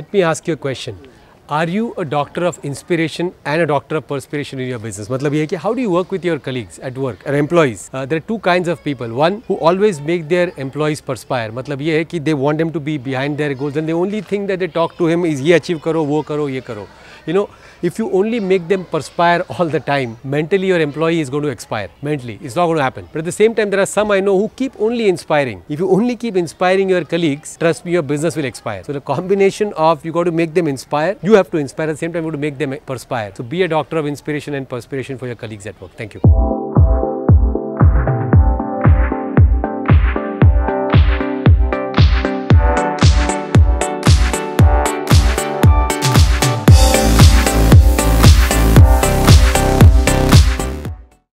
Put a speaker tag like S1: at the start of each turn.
S1: let me ask you a question Are you a doctor of inspiration and a doctor of perspiration in your business? मतलब ये है कि how do you work with your colleagues at work or employees? Uh, there are two kinds of people. One who always make their employees perspire. मतलब ये है कि they want them to be behind their goals and the only thing that they talk to him is ये achieve करो वो करो ये करो. You know, if you only make them perspire all the time, mentally your employee is going to expire. Mentally, it's not going to happen. But at the same time, there are some I know who keep only inspiring. If you only keep inspiring your colleagues, trust me, your business will expire. So the combination of you got to make them inspire, you have to inspire at the same time, you have to make them perspire. So be a doctor of inspiration and perspiration for your colleagues at work. Thank you.